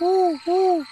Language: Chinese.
呜呜、